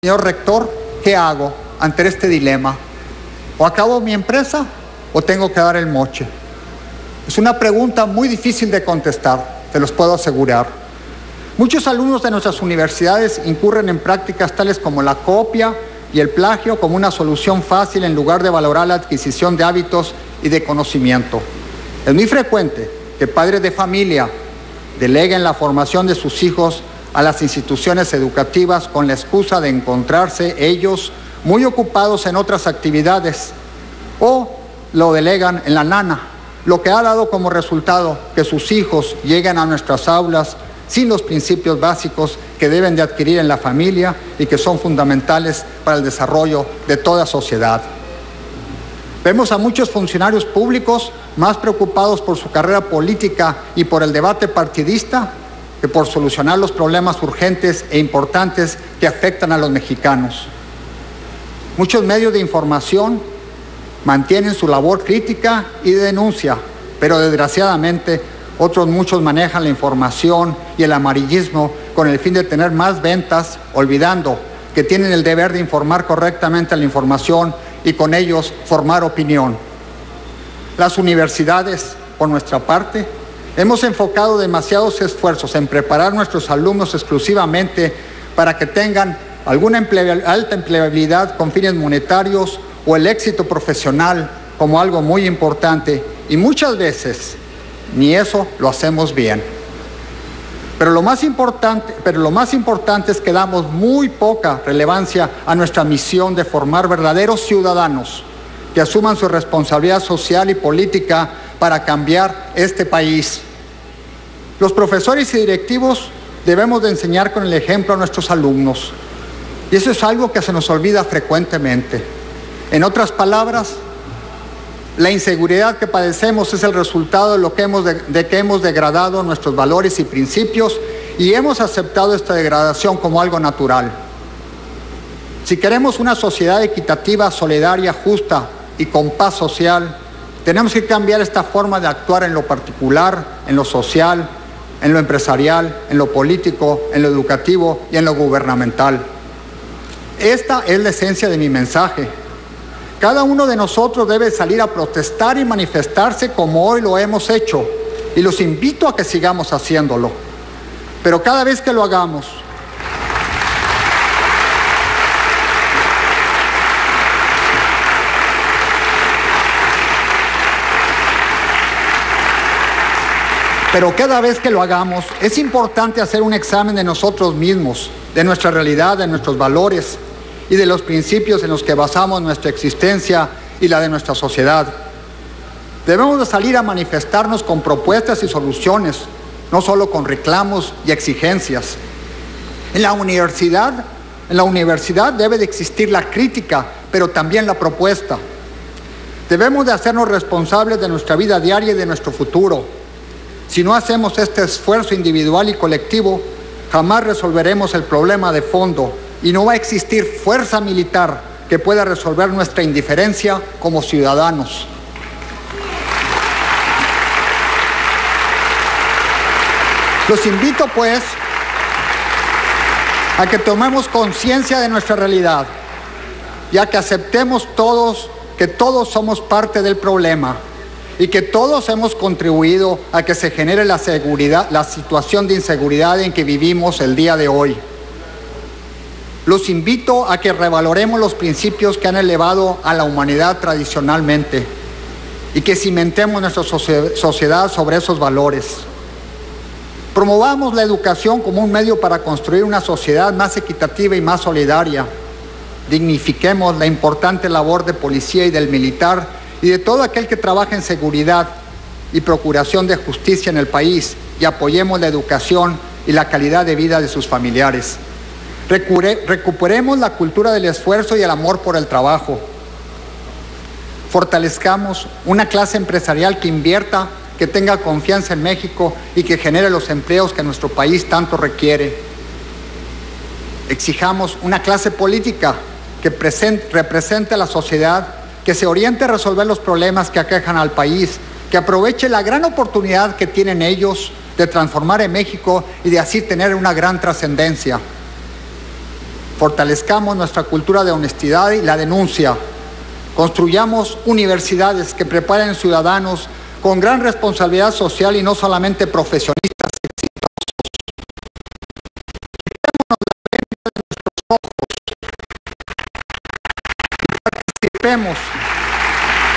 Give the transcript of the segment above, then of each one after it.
Señor rector, ¿qué hago ante este dilema? ¿O acabo mi empresa o tengo que dar el moche? Es una pregunta muy difícil de contestar, te los puedo asegurar. Muchos alumnos de nuestras universidades incurren en prácticas tales como la copia y el plagio como una solución fácil en lugar de valorar la adquisición de hábitos y de conocimiento. Es muy frecuente que padres de familia deleguen la formación de sus hijos a las instituciones educativas con la excusa de encontrarse ellos muy ocupados en otras actividades o lo delegan en la nana, lo que ha dado como resultado que sus hijos lleguen a nuestras aulas sin los principios básicos que deben de adquirir en la familia y que son fundamentales para el desarrollo de toda sociedad. Vemos a muchos funcionarios públicos más preocupados por su carrera política y por el debate partidista que por solucionar los problemas urgentes e importantes que afectan a los mexicanos. Muchos medios de información mantienen su labor crítica y de denuncia, pero desgraciadamente otros muchos manejan la información y el amarillismo con el fin de tener más ventas, olvidando que tienen el deber de informar correctamente la información y con ellos formar opinión. Las universidades, por nuestra parte, hemos enfocado demasiados esfuerzos en preparar nuestros alumnos exclusivamente para que tengan alguna alta empleabilidad con fines monetarios o el éxito profesional como algo muy importante y muchas veces ni eso lo hacemos bien. Pero lo más importante, pero lo más importante es que damos muy poca relevancia a nuestra misión de formar verdaderos ciudadanos que asuman su responsabilidad social y política para cambiar este país. Los profesores y directivos debemos de enseñar con el ejemplo a nuestros alumnos. Y eso es algo que se nos olvida frecuentemente. En otras palabras, la inseguridad que padecemos es el resultado de, lo que hemos de, que hemos degradado nuestros valores y principios y hemos aceptado esta degradación como algo natural. Si queremos una sociedad equitativa, solidaria, justa y con paz social, tenemos que cambiar esta forma de actuar en lo particular, en lo social, en lo empresarial, en lo político, en lo educativo y en lo gubernamental. Esta es la esencia de mi mensaje cada uno de nosotros debe salir a protestar y manifestarse como hoy lo hemos hecho. Y los invito a que sigamos haciéndolo. Pero cada vez que lo hagamos, Pero cada vez que lo hagamos, es importante hacer un examen de nosotros mismos, de nuestra realidad, de nuestros valores, y de los principios en los que basamos nuestra existencia y la de nuestra sociedad. Debemos de salir a manifestarnos con propuestas y soluciones, no solo con reclamos y exigencias. En la universidad, en la universidad debe de existir la crítica, pero también la propuesta. Debemos de hacernos responsables de nuestra vida diaria y de nuestro futuro. Si no hacemos este esfuerzo individual y colectivo, jamás resolveremos el problema de fondo y no va a existir fuerza militar que pueda resolver nuestra indiferencia como ciudadanos. Los invito pues a que tomemos conciencia de nuestra realidad y a que aceptemos todos que todos somos parte del problema y que todos hemos contribuido a que se genere la seguridad, la situación de inseguridad en que vivimos el día de hoy. Los invito a que revaloremos los principios que han elevado a la humanidad tradicionalmente y que cimentemos nuestra sociedad sobre esos valores. Promovamos la educación como un medio para construir una sociedad más equitativa y más solidaria. Dignifiquemos la importante labor de policía y del militar y de todo aquel que trabaja en seguridad y procuración de justicia en el país y apoyemos la educación y la calidad de vida de sus familiares. Recuperemos la cultura del esfuerzo y el amor por el trabajo. Fortalezcamos una clase empresarial que invierta, que tenga confianza en México y que genere los empleos que nuestro país tanto requiere. Exijamos una clase política que represente a la sociedad, que se oriente a resolver los problemas que aquejan al país, que aproveche la gran oportunidad que tienen ellos de transformar en México y de así tener una gran trascendencia. Fortalezcamos nuestra cultura de honestidad y la denuncia. Construyamos universidades que preparen ciudadanos con gran responsabilidad social y no solamente profesionistas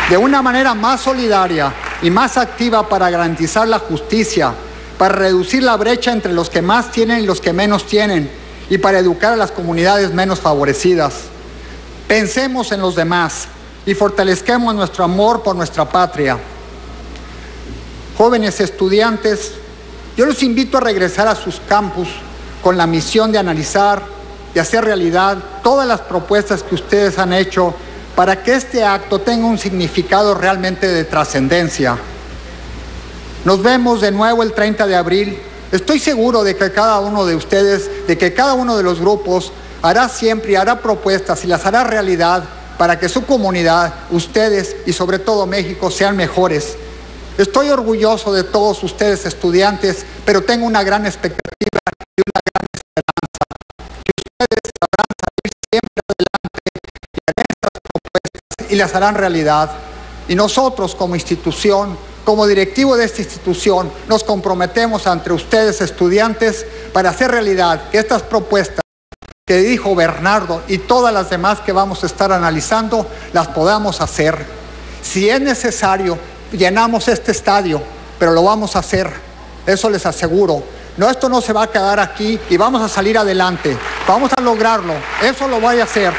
de una manera más solidaria y más activa para garantizar la justicia, para reducir la brecha entre los que más tienen y los que menos tienen y para educar a las comunidades menos favorecidas. Pensemos en los demás y fortalezcamos nuestro amor por nuestra patria. Jóvenes estudiantes, yo los invito a regresar a sus campus con la misión de analizar, y hacer realidad todas las propuestas que ustedes han hecho para que este acto tenga un significado realmente de trascendencia. Nos vemos de nuevo el 30 de abril. Estoy seguro de que cada uno de ustedes, de que cada uno de los grupos hará siempre y hará propuestas y las hará realidad para que su comunidad, ustedes y sobre todo México sean mejores. Estoy orgulloso de todos ustedes estudiantes, pero tengo una gran expectativa harán realidad. Y nosotros como institución, como directivo de esta institución, nos comprometemos ante ustedes estudiantes para hacer realidad que estas propuestas que dijo Bernardo y todas las demás que vamos a estar analizando, las podamos hacer. Si es necesario, llenamos este estadio, pero lo vamos a hacer, eso les aseguro. No, esto no se va a quedar aquí y vamos a salir adelante, vamos a lograrlo, eso lo voy a hacer.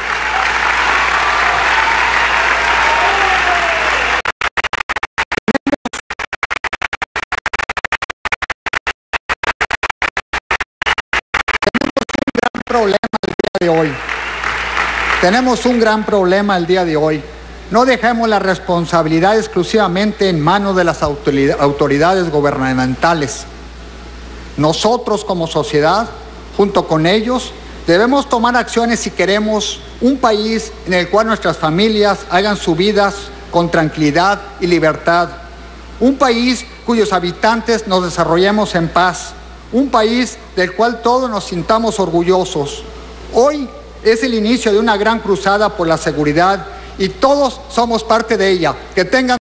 Problema el día de hoy. Tenemos un gran problema el día de hoy. No dejemos la responsabilidad exclusivamente en manos de las autoridades gubernamentales. Nosotros como sociedad, junto con ellos, debemos tomar acciones si queremos un país en el cual nuestras familias hagan sus vidas con tranquilidad y libertad. Un país cuyos habitantes nos desarrollemos en paz. Un país del cual todos nos sintamos orgullosos. Hoy es el inicio de una gran cruzada por la seguridad y todos somos parte de ella. Que tengan